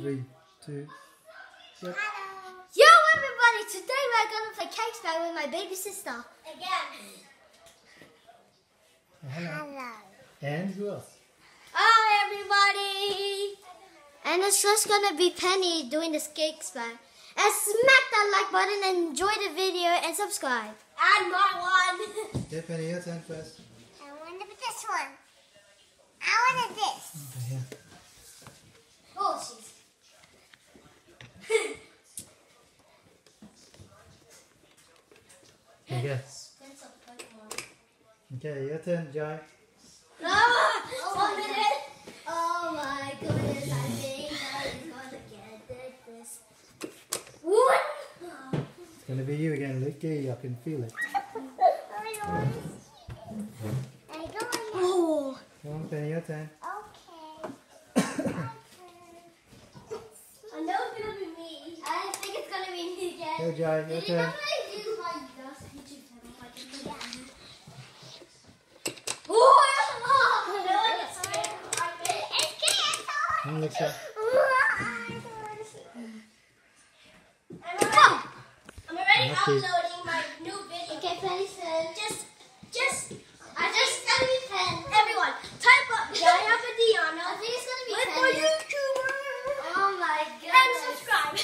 Three, two. Yep. Yo, everybody! Today we're gonna play Cake Splat with my baby sister. Again. Oh, hello. And who else? Hi, everybody! And it's just gonna be Penny doing the Cake Splat. And smack that like button and enjoy the video and subscribe. And my one. Yeah, Penny, your turn first. I wanted this one. I wanted this. Okay, yeah. oh, she's. Okay, go. Okay, your turn, Joy. Ah, one minute. Oh my goodness, I think I'm gonna get this. What? It's gonna be you again, Luke. I can feel it. I Oh. Come on, Penny, your turn. Okay. I know it's gonna be me. I think it's gonna be me again. Go, Joy, your Did you know turn. that I use my dust YouTube channel if I can do that? Oh, I don't know. I get scared. I get- Come on, Luke. I'm already Okay. uploading my new video. Okay, Penny said, just, just, I just gonna be Pen. Everyone, type up Jaya Padiano. I think it's gonna be Pen. my YouTuber. Oh my god. And subscribe.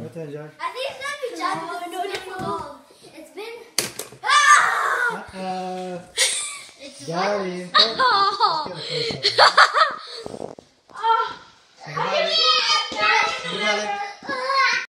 Your turn, Joy. I think it's gonna be Jaya no, no, no, It's been. Ah! Uh-oh. It's Gary. Oh.